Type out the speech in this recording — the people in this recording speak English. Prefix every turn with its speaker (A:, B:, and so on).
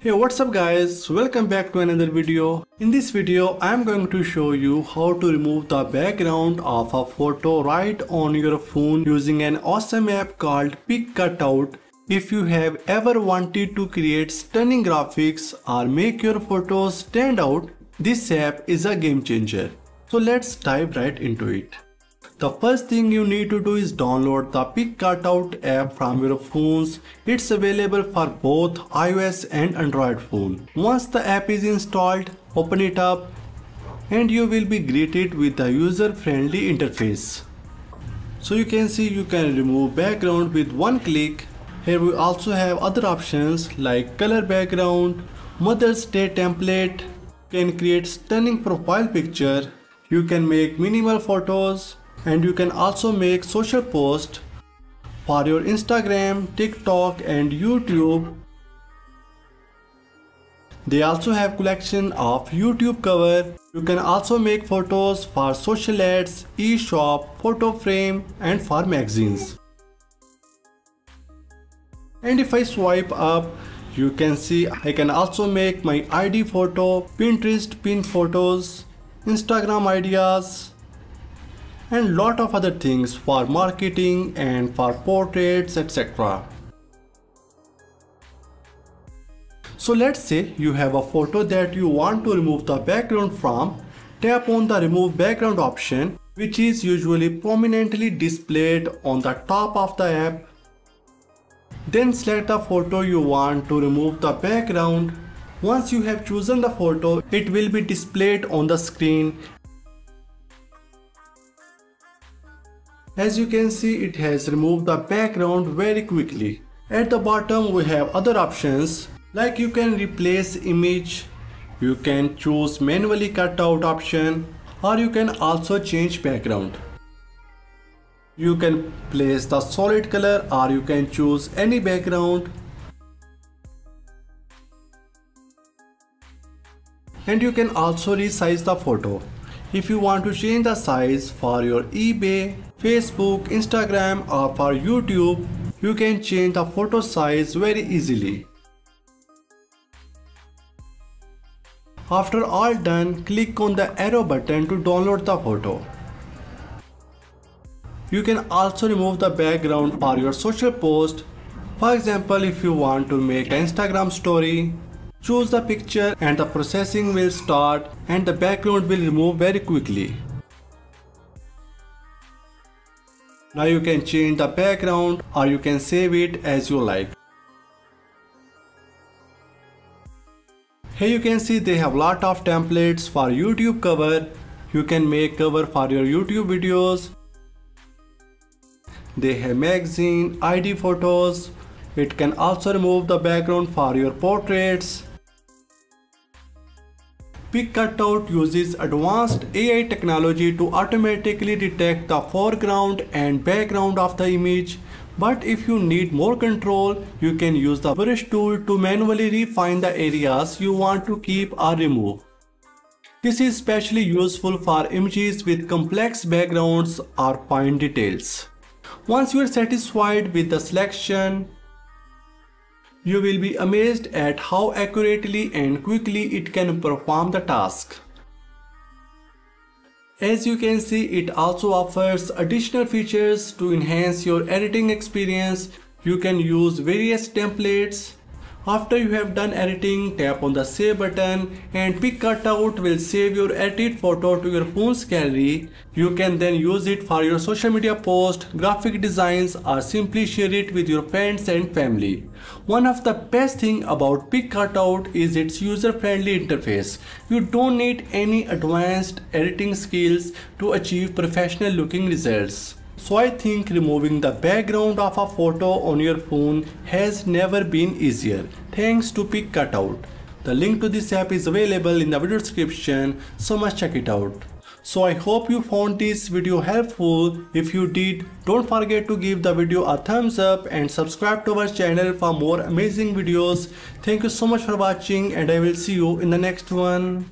A: Hey what's up guys welcome back to another video. In this video I am going to show you how to remove the background of a photo right on your phone using an awesome app called PicCutout. If you have ever wanted to create stunning graphics or make your photos stand out, this app is a game changer. So let's dive right into it. The first thing you need to do is download the PicCutout app from your phones. It's available for both iOS and Android phone. Once the app is installed, open it up and you will be greeted with a user-friendly interface. So you can see you can remove background with one click. Here we also have other options like color background, Mother's Day template, can create stunning profile picture, you can make minimal photos, and you can also make social posts for your Instagram, TikTok and YouTube. They also have collection of YouTube cover. You can also make photos for social ads, e-shop, photo frame and for magazines. And if I swipe up, you can see I can also make my ID photo, Pinterest pin photos, Instagram ideas, and lot of other things for marketing and for portraits etc. So let's say you have a photo that you want to remove the background from, tap on the remove background option which is usually prominently displayed on the top of the app. Then select the photo you want to remove the background. Once you have chosen the photo, it will be displayed on the screen As you can see it has removed the background very quickly. At the bottom we have other options like you can replace image, you can choose manually cut out option or you can also change background. You can place the solid color or you can choose any background and you can also resize the photo. If you want to change the size for your eBay, Facebook, Instagram or for YouTube, you can change the photo size very easily. After all done, click on the arrow button to download the photo. You can also remove the background for your social post. For example, if you want to make an Instagram story, Choose the picture and the processing will start and the background will remove very quickly. Now you can change the background or you can save it as you like. Here you can see they have lot of templates for YouTube cover. You can make cover for your YouTube videos. They have magazine, ID photos. It can also remove the background for your portraits. PicCutout uses advanced AI technology to automatically detect the foreground and background of the image. But if you need more control, you can use the brush tool to manually refine the areas you want to keep or remove. This is especially useful for images with complex backgrounds or fine details. Once you are satisfied with the selection, you will be amazed at how accurately and quickly it can perform the task. As you can see, it also offers additional features to enhance your editing experience. You can use various templates, after you have done editing, tap on the save button and PicCutout will save your edited photo to your phone's gallery. You can then use it for your social media post, graphic designs or simply share it with your friends and family. One of the best thing about PicCutout is its user-friendly interface. You don't need any advanced editing skills to achieve professional looking results. So I think removing the background of a photo on your phone has never been easier thanks to PicCutout. The link to this app is available in the video description so must check it out. So I hope you found this video helpful. If you did, don't forget to give the video a thumbs up and subscribe to our channel for more amazing videos. Thank you so much for watching and I will see you in the next one.